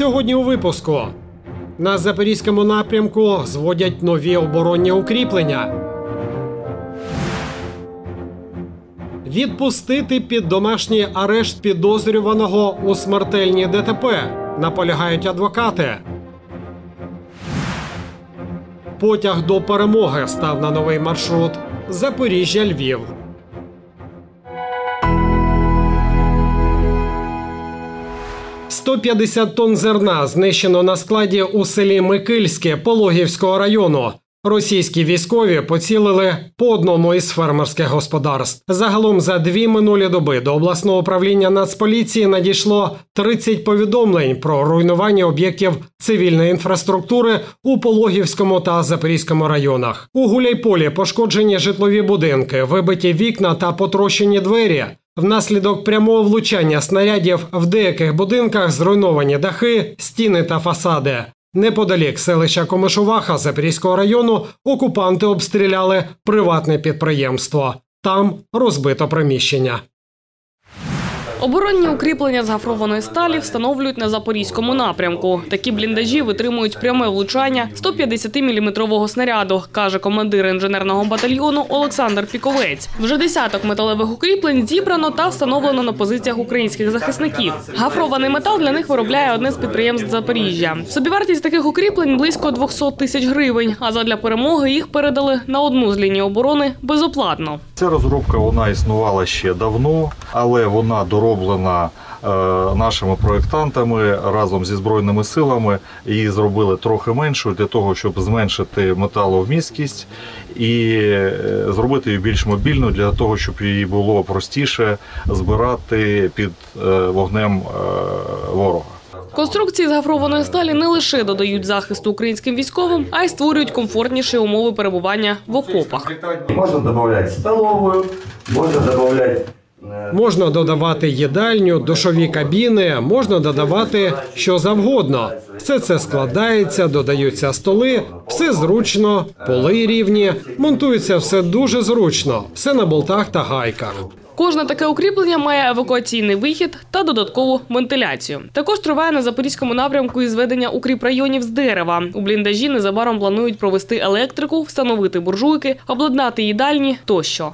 Сьогодні у випуску на запорізькому напрямку зводять нові оборонні укріплення. Відпустити під домашній арешт підозрюваного у смертельній ДТП. Наполягають адвокати. Потяг до перемоги став на новий маршрут Запоріжжя Львів. «150 тонн зерна знищено на складі у селі Микильське Пологівського району. Російські військові поцілили по одному із фермерських господарств. Загалом за дві минулі доби до обласного управління Нацполіції надійшло 30 повідомлень про руйнування об'єктів цивільної інфраструктури у Пологівському та Запорізькому районах. У Гуляйполі пошкоджені житлові будинки, вибиті вікна та потрощені двері. Внаслідок прямого влучання снарядів в деяких будинках зруйновані дахи, стіни та фасади. Неподалік селища Комишуваха Запорізького району окупанти обстріляли приватне підприємство. Там розбито приміщення. Оборонні укріплення з гофрованої сталі встановлюють на запорізькому напрямку. Такі бліндажі витримують пряме влучання 150-мм снаряду, каже командир інженерного батальйону Олександр Піковець. Вже десяток металевих укріплень зібрано та встановлено на позиціях українських захисників. Гафрований метал для них виробляє одне з підприємств Запоріжжя. Собівартість таких укріплень близько 200 тисяч гривень. А задля перемоги їх передали на одну з ліній оборони безоплатно. Ця розробка вона існувала ще давно, але вона дороблена е, нашими проєктантами разом зі збройними силами. Її зробили трохи меншою для того, щоб зменшити металовмісткість і е, зробити її більш мобільною для того, щоб її було простіше збирати під е, вогнем ворога. Конструкції з гафрованої сталі не лише додають захисту українським військовим, а й створюють комфортніші умови перебування в окопах. Можно добавлять столовую, можно добавлять э, Можна додавати їдальню, душові кабіни, можна додавати що завгодно. Все це складається, додаються столи, все зручно, поли рівні, монтується все дуже зручно, все на болтах та гайках. Кожне таке укріплення має евакуаційний вихід та додаткову вентиляцію. Також триває на запорізькому напрямку і зведення укріпрайонів з дерева. У бліндажі незабаром планують провести електрику, встановити буржуйки, обладнати їдальні тощо.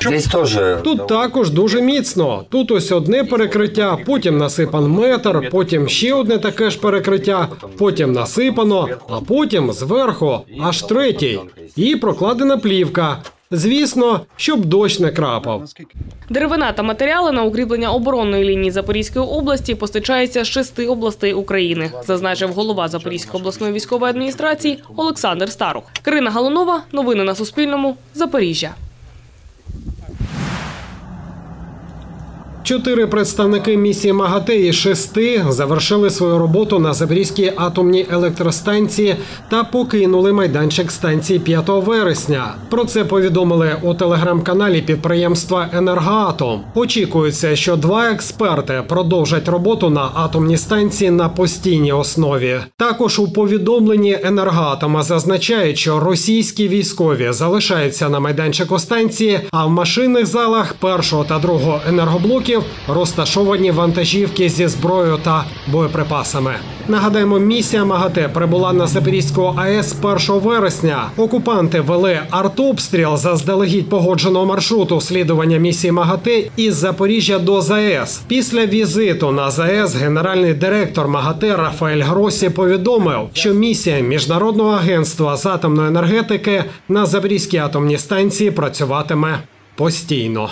Здесь тоже Тут також дуже міцно. Тут ось одне перекриття, потім насипан метр, потім ще одне таке ж перекриття, потім насипано, а потім зверху аж третій. І прокладена плівка. Звісно, щоб дощ не крапав. Деревина та матеріали на укріплення оборонної лінії Запорізької області постачаються з шести областей України, зазначив голова Запорізької обласної військової адміністрації Олександр Старух. Карина Галунова. Новини на Суспільному. Запоріжжя. Чотири представники місії МАГАТЕ із шести завершили свою роботу на Запорізькій атомній електростанції та покинули майданчик станції 5 вересня. Про це повідомили у телеграм-каналі підприємства Енергоатом. Очікується, що два експерти продовжать роботу на атомній станції на постійній основі. Також у повідомленні енергоатома зазначають, що російські військові залишаються на майданчику станції, а в машинних залах першого та другого енергоблоків розташовані вантажівки зі зброєю та боєприпасами. Нагадаємо, місія МАГАТЕ прибула на Запорізьку АЕС 1 вересня. Окупанти вели артобстріл заздалегідь погодженого маршруту слідування місії МАГАТЕ із Запоріжжя до ЗАЕС. Після візиту на ЗАЕС генеральний директор МАГАТЕ Рафаель Гросі повідомив, що місія міжнародного агентства з атомної енергетики на Запорізькій атомній станції працюватиме постійно.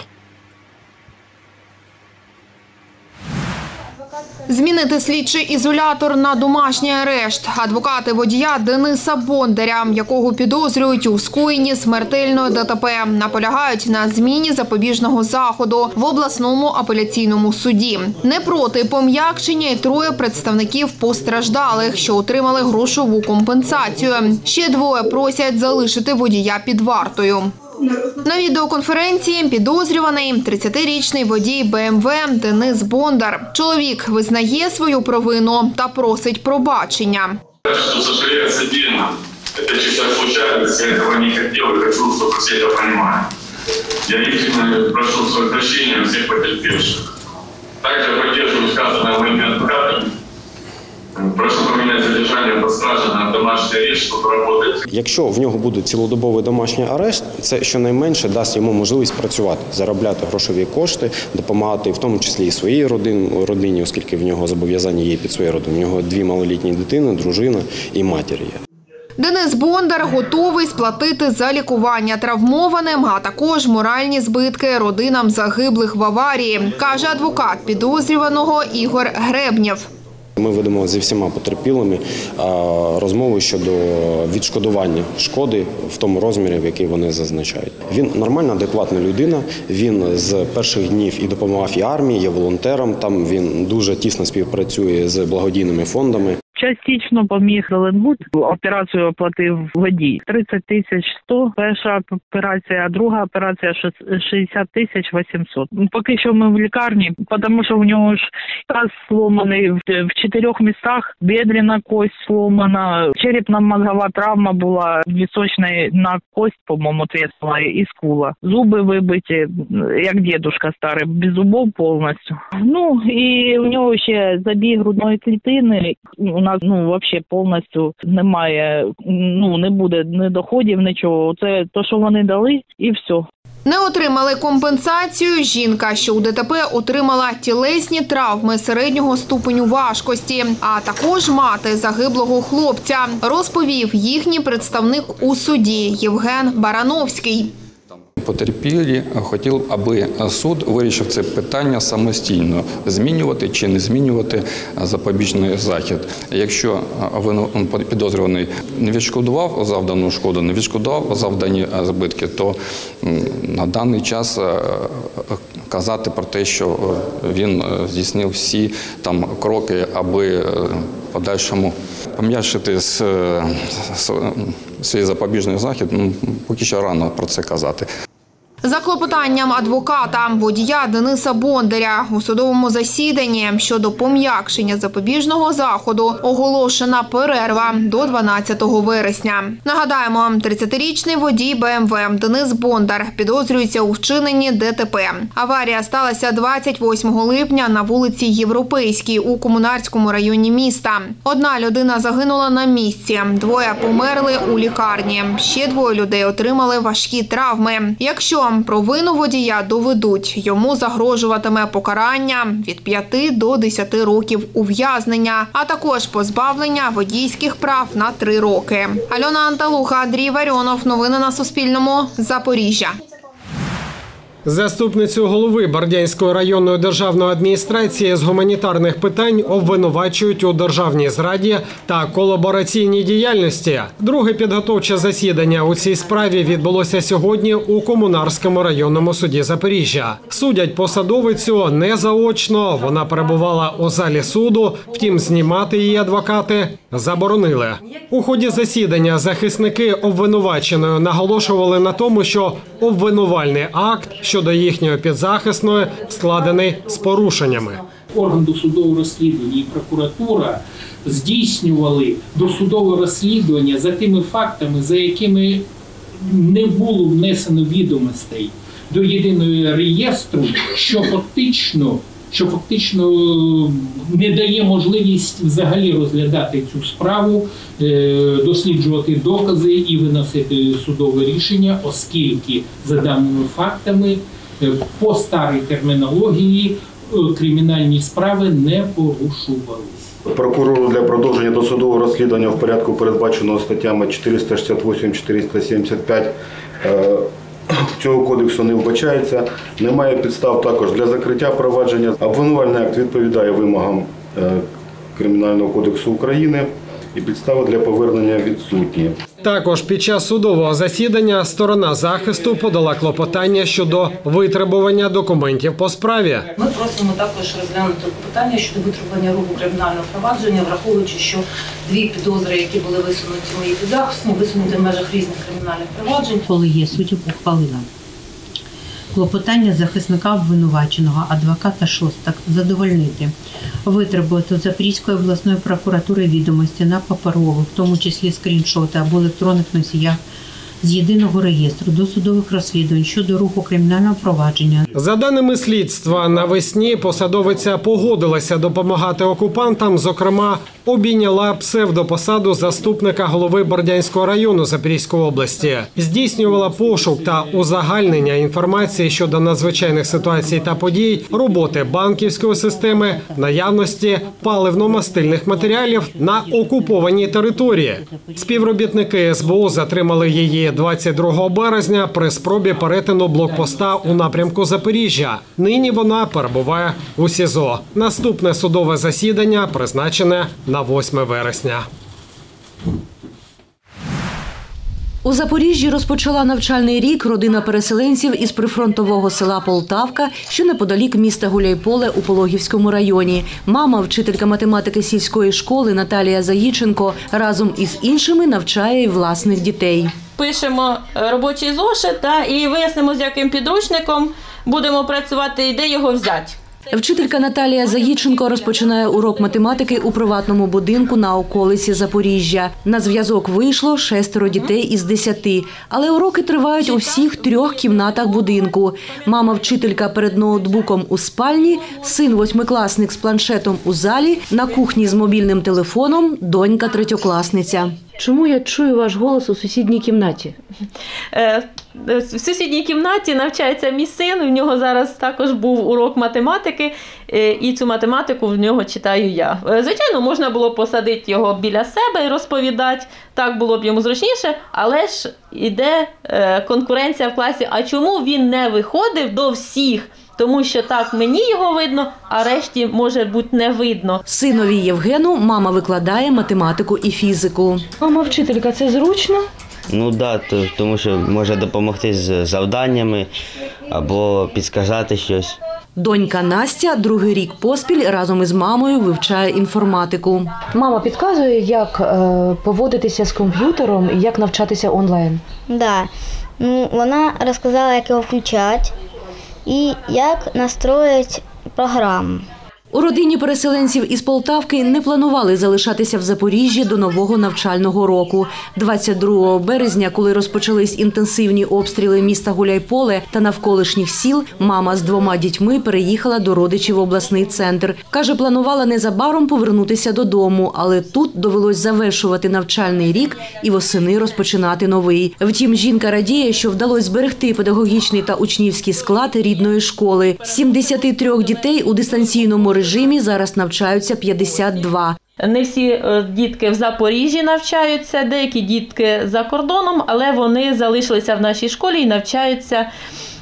Змінити слідчий ізолятор на домашній арешт. Адвокати водія Дениса Бондаря, якого підозрюють у скоєнні смертельної ДТП, наполягають на зміні запобіжного заходу в обласному апеляційному суді. Не проти пом'якшення й троє представників постраждалих, що отримали грошову компенсацію. Ще двоє просять залишити водія під вартою. На відеоконференції підозрюваний 30-річний водій БМВ Денис Бондар. Чоловік визнає свою провину та просить пробачення. что сожалею отдельно. Это чисто случайность, я этого не хотел и хочу, чтобы все это понимали. Я искренне прошу свое прощения у всех потерпевших. Также поддерживаю сказанное моими адвокатами. Стражей на домашний арест, чтобы работать. Якщо в нього буде цілодобовий домашній арешт, це щонайменше дасть йому можливість працювати, заробляти грошові кошти, допомагати в тому числі і своїй родин- родині, оскільки в нього зобов'язання є під своєю родиною. У нього дві малолітні дитини, дружина і матір є. Денис Бондар готовий сплатити за лікування травмованим, а також моральні збитки родинам загиблих в аварії, каже адвокат підозрюваного Ігор Гребнєв. Ми ведемо зі всіма потерпілими розмови щодо відшкодування шкоди в тому розмірі, в який вони зазначають. Він нормальна, адекватна людина. Він з перших днів і допомагав і армії, є волонтером. Там він дуже тісно співпрацює з благодійними фондами. Частично поміг Зеленбуд. Операцію оплатив водій. 30 тисяч 100 перша операція, друга операція шес- 60 тисяч 800. Ну, Поки що ми в лікарні, тому що в нього ж таз сломаний в, чотирьох містах, бедрена кость сломана, черепно-мозгова травма була, вісочна кость, по-моєму, треснула і скула. Зуби вибиті, як дідушка старий, без зубов повністю. Ну і в нього ще забій грудної клітини. У нас ну взагалі повністю немає. Ну не буде ні доходів, нічого. Це то, що вони дали, і все. Не отримали компенсацію. Жінка, що у ДТП отримала тілесні травми середнього ступеню важкості, а також мати загиблого хлопця, розповів їхній представник у суді Євген Барановський. Потерпілі хотів, аби суд вирішив це питання самостійно змінювати чи не змінювати запобіжний захід. Якщо підозрюваний не відшкодував завдану шкоду, не відшкодував завдані збитки, то на даний час казати про те, що він здійснив всі там кроки, аби подальшому пом'якшити свій запобіжний захід, ну поки що рано про це казати. За клопотанням адвоката водія Дениса Бондаря у судовому засіданні щодо пом'якшення запобіжного заходу оголошена перерва до 12 вересня. Нагадаємо, 30-річний водій БМВ Денис Бондар підозрюється у вчиненні ДТП. Аварія сталася 28 липня на вулиці Європейській у Комунарському районі міста. Одна людина загинула на місці, двоє померли у лікарні. Ще двоє людей отримали важкі травми. Якщо провину водія доведуть, йому загрожуватиме покарання від 5 до 10 років ув'язнення, а також позбавлення водійських прав на 3 роки. Альона Анталуха, Андрій Варіонов. Новини на Суспільному. Запоріжжя. Заступницю голови Бардянської районної державної адміністрації з гуманітарних питань обвинувачують у державній зраді та колабораційній діяльності. Друге підготовче засідання у цій справі відбулося сьогодні у комунарському районному суді Запоріжжя. Судять посадовицю не заочно. Вона перебувала у залі суду. Втім, знімати її адвокати заборонили. У ході засідання захисники обвинуваченої наголошували на тому, що обвинувальний акт щодо їхньої підзахисної складений з порушеннями. орган досудового розслідування і прокуратура здійснювали досудове розслідування за тими фактами, за якими не було внесено відомостей до єдиного реєстру, що фактично, що фактично е, не дає можливість взагалі розглядати цю справу, е, досліджувати докази і виносити судове рішення, оскільки за даними фактами е, по старій термінології кримінальні справи не порушувалися. Прокурору для продовження досудового розслідування в порядку передбаченого статтями 468-475 е, цього кодексу не вбачається. Немає підстав також для закриття провадження. Обвинувальний акт відповідає вимогам е, Кримінального кодексу України і підстави для повернення відсутні. Також під час судового засідання сторона захисту подала клопотання щодо витребування документів по справі. Ми просимо також розглянути питання щодо витребування руху кримінального провадження, враховуючи, що дві підозри, які були висунуті мої підзахисні, висунуті в межах різних кримінальних проваджень. коли є суддів ухвалила. Клопотання захисника обвинуваченого адвоката Шостак задовольнити, витребувати Запорізької обласної прокуратури відомості на паперових, в тому числі скріншоти або електронних носіях з єдиного реєстру досудових розслідувань щодо руху кримінального провадження. За даними слідства, навесні посадовиця погодилася допомагати окупантам, зокрема обійняла псевдопосаду заступника голови Бордянського району Запорізької області, здійснювала пошук та узагальнення інформації щодо надзвичайних ситуацій та подій, роботи банківської системи, наявності паливно-мастильних матеріалів на окупованій території. Співробітники СБУ затримали її 22 березня при спробі перетину блокпоста у напрямку Запоріжжя. Нині вона перебуває у СІЗО. Наступне судове засідання призначене на 8 вересня. У Запоріжжі розпочала навчальний рік родина переселенців із прифронтового села Полтавка, що неподалік міста Гуляйполе у Пологівському районі. Мама, вчителька математики сільської школи Наталія Заїченко, разом із іншими навчає й власних дітей. Пишемо е, робочий зошит та, і вияснимо, з яким підручником будемо працювати і де його взяти. Вчителька Наталія Заїченко розпочинає урок математики у приватному будинку на околиці Запоріжжя. На зв'язок вийшло шестеро дітей із десяти, але уроки тривають у всіх трьох кімнатах будинку. Мама вчителька перед ноутбуком у спальні, син восьмикласник з планшетом у залі, на кухні з мобільним телефоном, донька третьокласниця. Чому я чую ваш голос у сусідній кімнаті? Е, В сусідній кімнаті навчається мій син. У нього зараз також був урок математики, е, і цю математику в нього читаю я. Е, Звичайно, можна було посадити його біля себе і розповідати. Так було б йому зручніше, але ж іде е, конкуренція в класі. А чому він не виходив до всіх? Тому що так мені його видно, а решті може бути не видно. Синові Євгену мама викладає математику і фізику. Мама вчителька, це зручно? Ну так, да, тому що може допомогти з завданнями або підсказати щось. Донька Настя другий рік поспіль разом із мамою вивчає інформатику. Мама підказує, як е, поводитися з комп'ютером і як навчатися онлайн. Да. Ну, вона розказала, як його включати і як настроїть програму. У родині переселенців із Полтавки не планували залишатися в Запоріжжі до нового навчального року. 22 березня, коли розпочались інтенсивні обстріли міста Гуляйполе та навколишніх сіл, мама з двома дітьми переїхала до родичів в обласний центр. Каже, планувала незабаром повернутися додому, але тут довелось завершувати навчальний рік і восени розпочинати новий. Втім, жінка радіє, що вдалося зберегти педагогічний та учнівський склад рідної школи. З 73 дітей у дистанційному режимі зараз навчаються 52. Не всі е, дітки в Запоріжжі навчаються, деякі дітки за кордоном, але вони залишилися в нашій школі і навчаються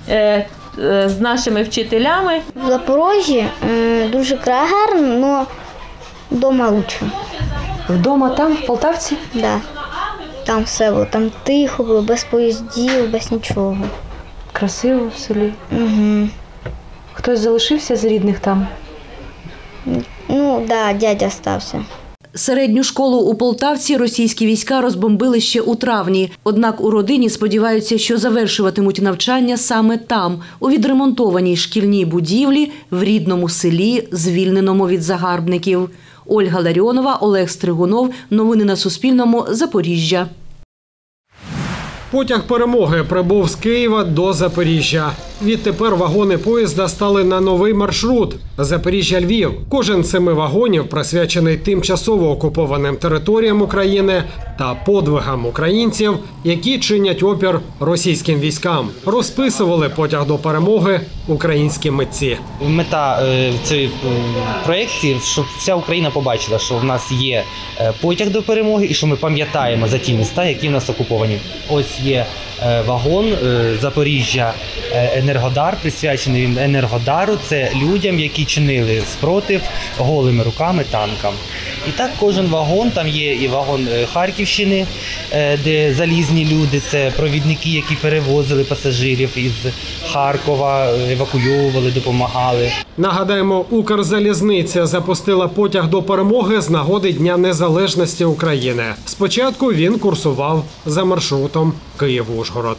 е, е, з нашими вчителями. В Запорожжі е, дуже гарно, але вдома лучше. Вдома там, в Полтавці? Так. Да. Там все було, там тихо було, без поїздів, без нічого. Красиво в селі. Угу. Хтось залишився з рідних там? Ну, да, дядя стався. Середню школу у Полтавці російські війська розбомбили ще у травні. Однак у родині сподіваються, що завершуватимуть навчання саме там, у відремонтованій шкільній будівлі в рідному селі, звільненому від загарбників. Ольга Ларіонова, Олег Стригунов. Новини на Суспільному. Запоріжжя. Потяг перемоги прибув з Києва до Запоріжжя. Відтепер вагони поїзда стали на новий маршрут Запоріжжя Львів. Кожен семи вагонів присвячений тимчасово окупованим територіям України та подвигам українців, які чинять опір російським військам. Розписували потяг до перемоги українські митці. Мета е, цієї проєкції, щоб вся Україна побачила, що в нас є е, потяг до перемоги і що ми пам'ятаємо за ті міста, які в нас окуповані. Ось є е, вагон е, Запоріжжя е, Енергодар, присвячений він Енергодару. Це людям, які чинили спротив голими руками танкам. І так кожен вагон, там є і вагон е, Харківщини, е, де залізні люди, це провідники, які перевозили пасажирів із Харкова, евакуйовували, допомагали. Нагадаємо, Укрзалізниця запустила потяг до перемоги з нагоди Дня Незалежності України. Спочатку він курсував за маршрутом Київ-Ужгород.